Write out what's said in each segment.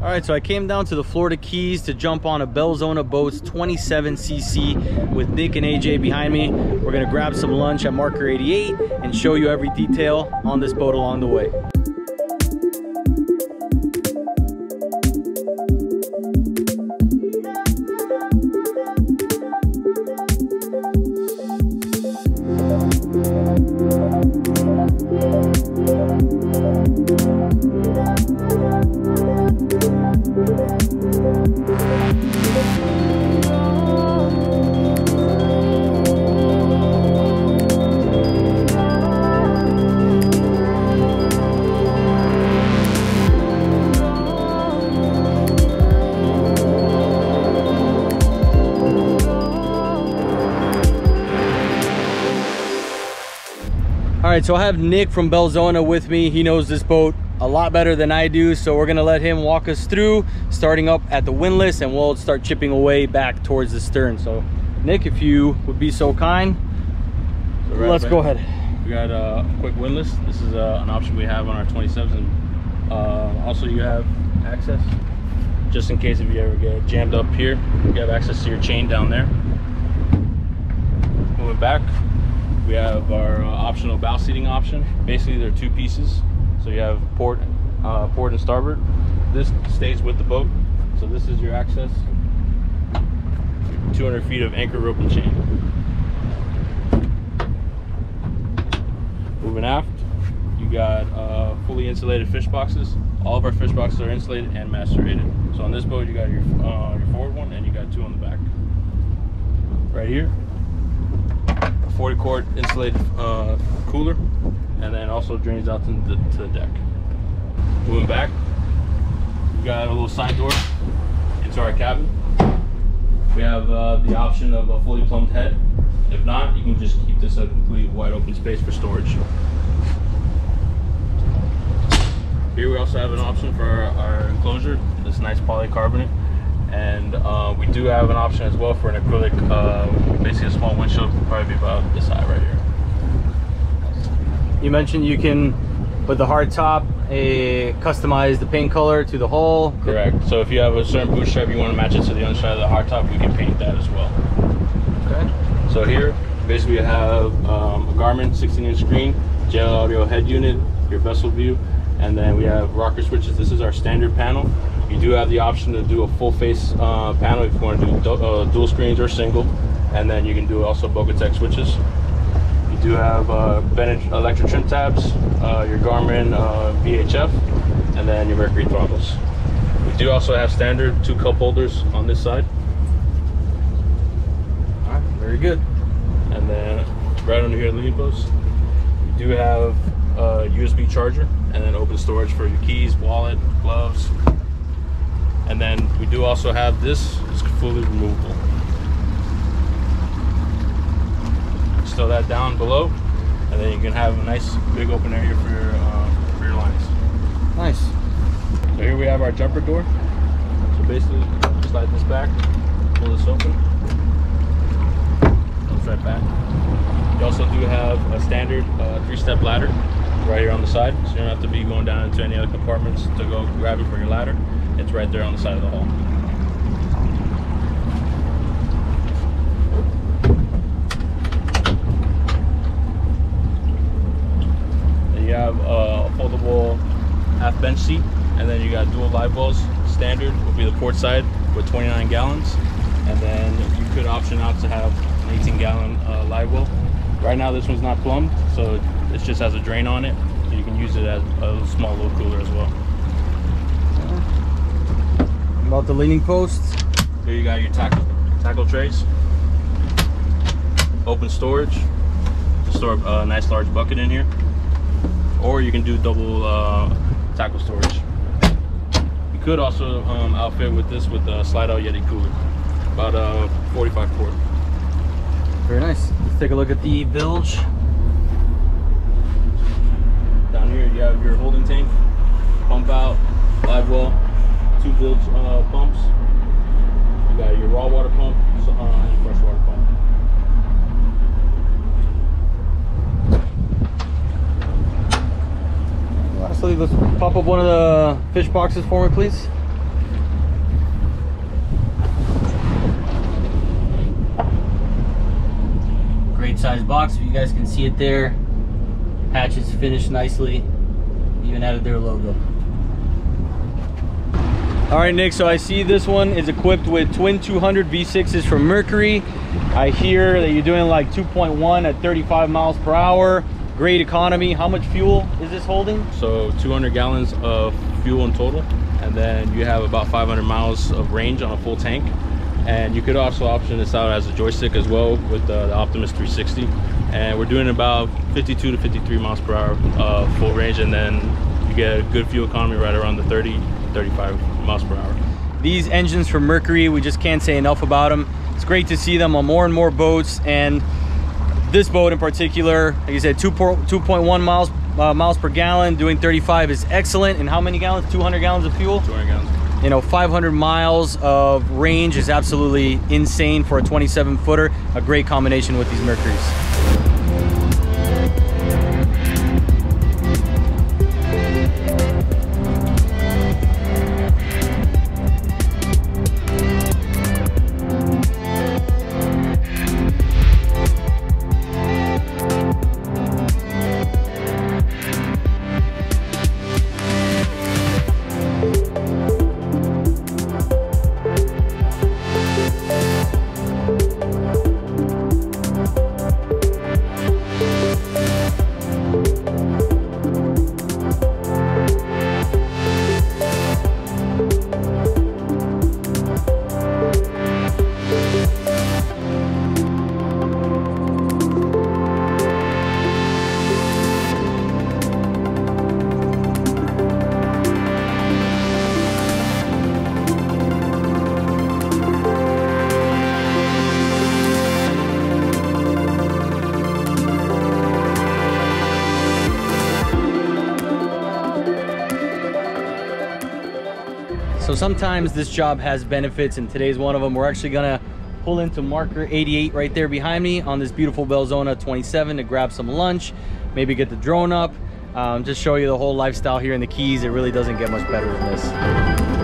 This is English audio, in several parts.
All right, so I came down to the Florida Keys to jump on a Belzona Boats 27cc with Nick and AJ behind me. We're gonna grab some lunch at Marker 88 and show you every detail on this boat along the way. All right, so I have Nick from Belzona with me. He knows this boat a lot better than I do, so we're gonna let him walk us through, starting up at the windlass, and we'll start chipping away back towards the stern. So, Nick, if you would be so kind, So right let's go ahead. We got a quick windlass. This is uh, an option we have on our 27s. And, uh, also, you have access, just in case if you ever get jammed up here, you have access to your chain down there. Moving back, we have our uh, optional bow seating option. Basically, there are two pieces. So you have port, uh, port and starboard. This stays with the boat. So this is your access. 200 feet of anchor rope and chain. Moving aft, you got uh, fully insulated fish boxes. All of our fish boxes are insulated and macerated. So on this boat, you got your, uh, your forward one and you got two on the back. Right here, 40 quart insulated uh, cooler, and then also drains out to the, to the deck. Moving back, we got a little side door into our cabin. We have uh, the option of a fully plumbed head. If not, you can just keep this a complete wide open space for storage. Here we also have an option for our, our enclosure, this nice polycarbonate. And uh, we do have an option as well for an acrylic, uh, basically a small windshield, probably be about this high right here. You mentioned you can, with the hard top, a customize the paint color to the hull. Correct. So if you have a certain boot stripe you want to match it to the underside of the hardtop, we can paint that as well. Okay. So here, basically you have um, a Garmin 16 inch screen, JL Audio head unit, your vessel view, and then we have rocker switches. This is our standard panel. You do have the option to do a full face uh, panel if you want to do du uh, dual screens or single, and then you can do also Bocatech switches. You do have uh, Bennett electric trim tabs, uh, your Garmin uh, VHF, and then your Mercury throttles. We do also have standard two cup holders on this side. All right, very good. And then right under here, leaning post, you do have a USB charger and then open storage for your keys, wallet, gloves. And then we do also have this, it's fully removable. Stow that down below, and then you can have a nice big open area for your, uh, for your lines. Nice. So here we have our jumper door. So basically, slide this back, pull this open, comes right back. You also do have a standard uh, three-step ladder right here on the side, so you don't have to be going down into any other compartments to go grab it for your ladder. It's right there on the side of the hull. Then you have uh, a foldable half bench seat, and then you got dual live wells. Standard will be the port side with 29 gallons, and then you could option out to have an 18 gallon uh, live well. Right now, this one's not plumbed, so it just has a drain on it. So you can use it as a small little cooler as well. The leaning posts. Here you got your tackle tackle trays, open storage. to Store a nice large bucket in here, or you can do double uh, tackle storage. You could also um, outfit with this with a slide out Yeti cooler, about uh, 45 quart. Very nice. Let's take a look at the bilge. Down here you have your holding tank, pump out, live well, two built uh, pumps. You got your raw water pump uh, and fresh water pump. Lastly, let's pop up one of the fish boxes for me, please. Great size box, if you guys can see it there. Hatch is finished nicely, even added their logo. All right, Nick, so I see this one is equipped with twin 200 V6s from Mercury. I hear that you're doing like 2.1 at 35 miles per hour. Great economy. How much fuel is this holding? So 200 gallons of fuel in total. And then you have about 500 miles of range on a full tank. And you could also option this out as a joystick as well with the, Optimus 360. And we're doing about 52 to 53 miles per hour uh, full range. And then you get a good fuel economy right around the 30, 35 miles per hour. These engines from Mercury, we just can't say enough about them. It's great to see them on more and more boats and this boat in particular, like you said, 2.1 miles uh, miles per gallon, doing 35 is excellent. And how many gallons? 200 gallons of fuel? 200 gallons. You know, 500 miles of range is absolutely insane for a 27 footer. A great combination with these Mercuries. Sometimes this job has benefits and today's one of them. We're actually gonna pull into marker 88 right there behind me on this beautiful Belzona 27 to grab some lunch, maybe get the drone up, um, just show you the whole lifestyle here in the Keys. It really doesn't get much better than this.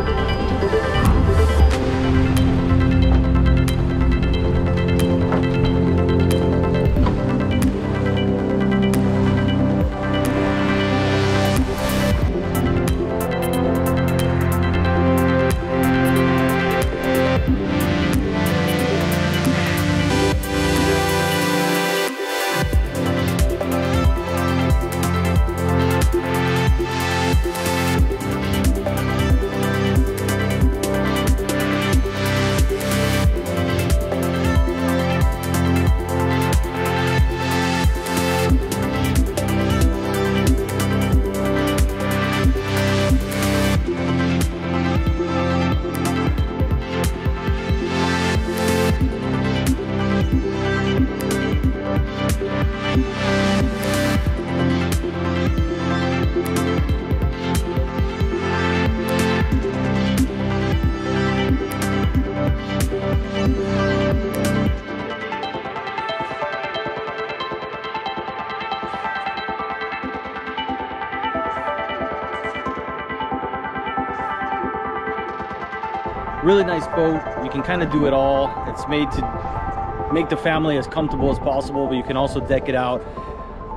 Nice boat. You can kind of do it all. It's made to make the family as comfortable as possible but you can also deck it out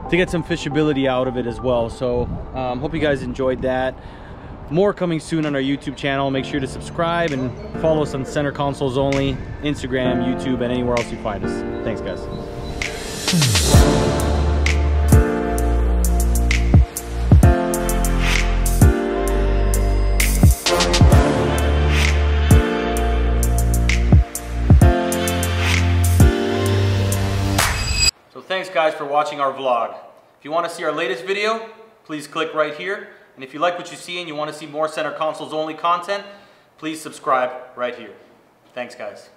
to get some fishability out of it as well. So um, hope you guys enjoyed that. More coming soon on our youtube channel. Make sure to subscribe and follow us on center consoles only instagram youtube and anywhere else you find us. Thanks guys thanks guys for watching our vlog. If you want to see our latest video, please click right here. And if you like what you see and you want to see more Center Consoles only content, please subscribe right here. Thanks guys.